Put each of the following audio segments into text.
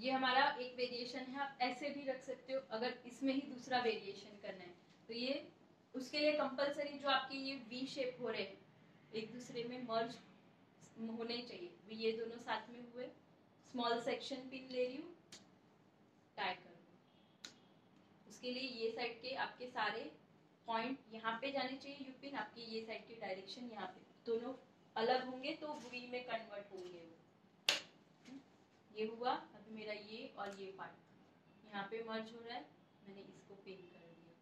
ये हमारा एक वेरिएशन है, आप ऐसे भी रख सकते हो, अगर इसमें ही दूसरा वेरिएशन करना है। तो ये, उसके लिए कंपलसरी जो आपके ये वी शेप हो रहे एक दूसरे में मर्ज होने चाहिए। ये दोनों साथ में हुए। स्मॉल सेक्शन पिन ले रही हूँ टाई कर उसके लिए ये साइड के आपके सारे पॉइंट यहाँ पे जाने चाहिए यू पिन आपकी ये साइड की डायरेक्शन यहाँ पे। दोनों अलग होंगे तो वी में कन्वर्ट होंगे वो। ये हुआ अभी मेरा ये और ये पार्ट यहाँ पे मर्ज हो रहा है मैंने इसको पिन कर दिया।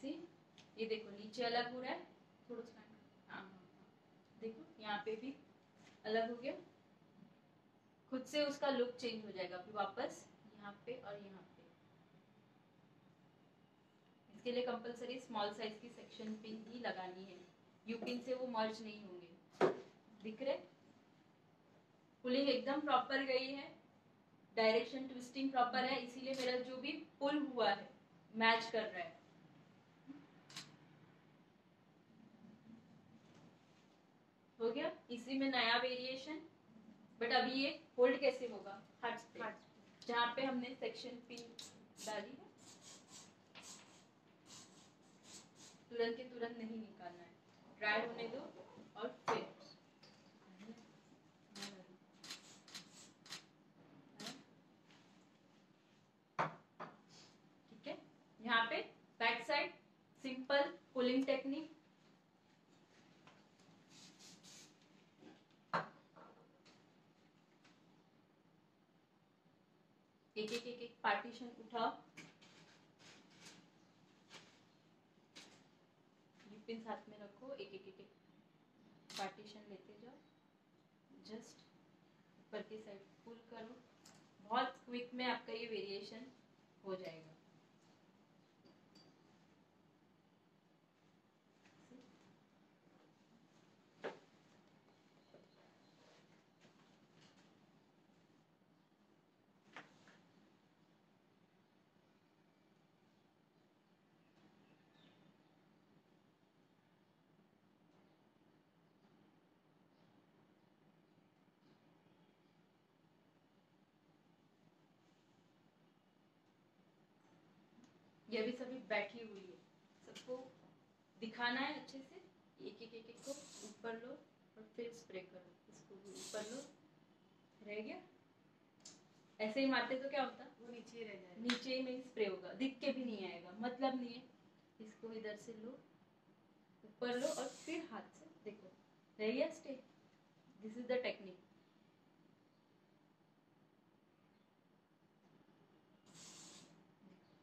सी ये देखो नीचे अलग हो रहा है। थोड़ा सा हाँ, हाँ, हाँ। देखो यहाँ पे भी अलग हो गया। खुद से उसका लुक चेंज हो जाएगा फिर वापस यहाँ पे और यहाँ पे। इसके लिए कंपलसरी स्मॉल साइज़ की सेक्शन पिन ही लगानी है। यू पिन से वो मर्ज नहीं होंगे। दिख रहे? पुलिंग एकदम प्रॉपर गई है। डायरेक्शन ट्विस्टिंग प्रॉपर है। इसीलिए मेरा जो भी पुल हुआ है मैच कर रहा है। हो गया? इसी में नया वेरिएशन बट अभी ये होल्ड कैसे होगा? हार्ट पे जहाँ पे हमने सेक्शन पिन डाली है। तुरंत के तुरंत नहीं निकालना है। ड्राई होने दो और फिर। ठीक है? यहाँ पे back side simple pulling technique एक एक एक एक पार्टीशन उठाओ। पिन साथ में रखो, एक एक एक एक पार्टीशन लेते जाओ। जस्ट ऊपर की साइड फुल करो। बहुत क्विक में आपका ये वेरिएशन हो जाएगा। ये भी सभी बैठी हुई है। सबको दिखाना है अच्छे से। एक एक एक एक को ऊपर लो और फिर स्प्रे करो। इसको ऊपर लो। रह गया? ऐसे ही मारते तो क्या होता? वो नीचे ही रह जाएगा। नीचे में स्प्रे होगा। दिख के भी नहीं आएगा। मतलब नहीं है। इसको इधर से लो ऊपर लो और फिर हाथ से देखो। रह गया stay this is the technique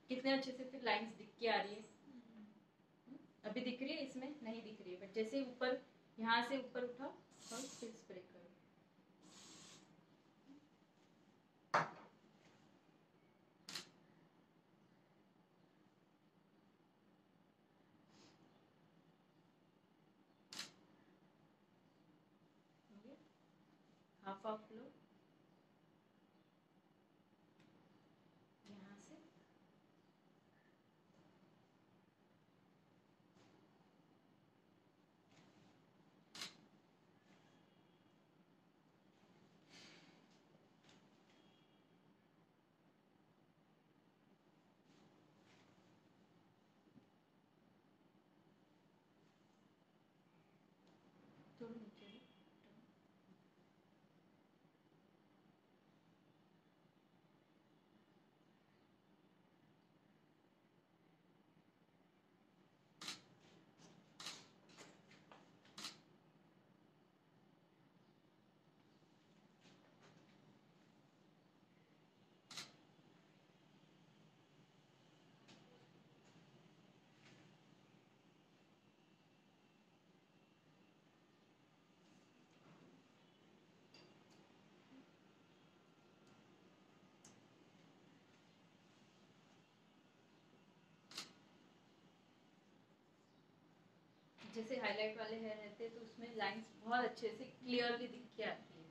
कितने अच्छे से फिर लाइंस दिख के आ रही है। अभी दिख रही है, इसमें नहीं दिख रही है। बट जैसे ऊपर, यहाँ से ऊपर उठाओ, और फिर स्प्रे करो। हाफ़ ऑफ़ लो यहाँ से थोड़ा नीचे लो जैसे हाईलाइट वाले हेयर रहते हैं तो उसमें लाइंस बहुत अच्छे से क्लियरली दिख के आती है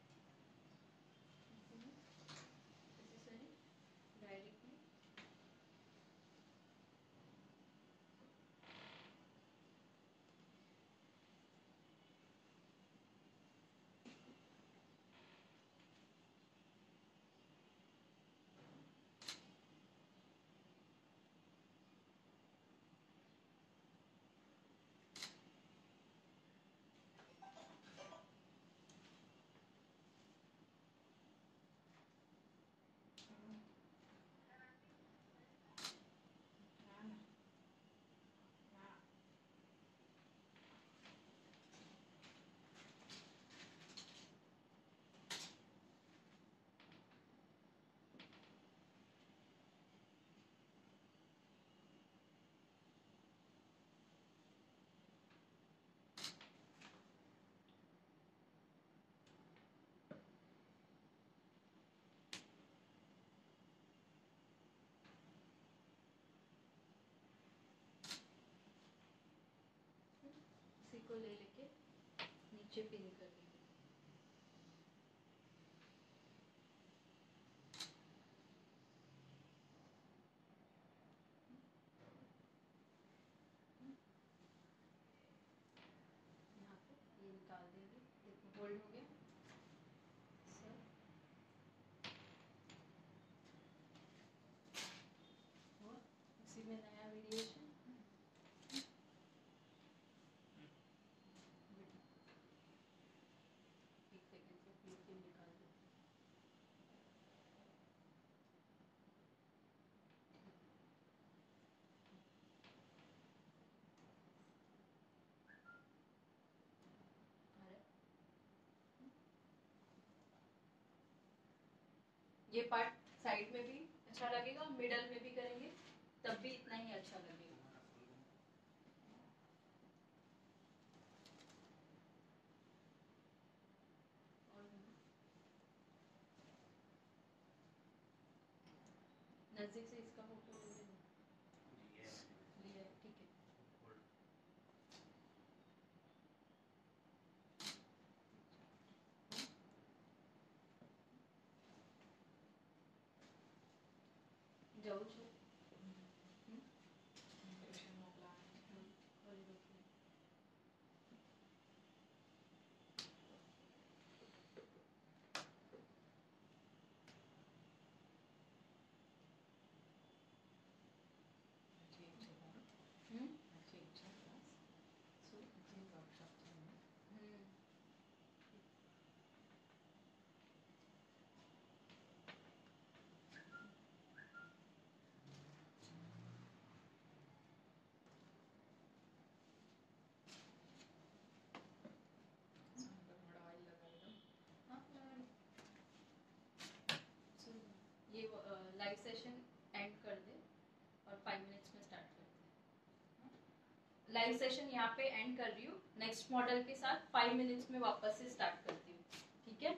डायरेक्टली को ले लेके नीचे पिन कर देंगे यहाँ पे ये निकाल देंगे। देखो होल्ड हो गया सर हुआ उसी में नया वेरिएशन एक सेकंड से फिर पिन निकाल दो ये पार्ट साइड में भी अच्छा लगेगा मिडल में भी करेंगे, तब भी इतना ही अच्छा लगेगा। नज़दीक से इसका photo don't you? Live session यहाँ पे एंड कर रही हूँ। नेक्स्ट मॉडल के साथ फाइव मिनट्स में वापस से स्टार्ट करती हूँ। ठीक है?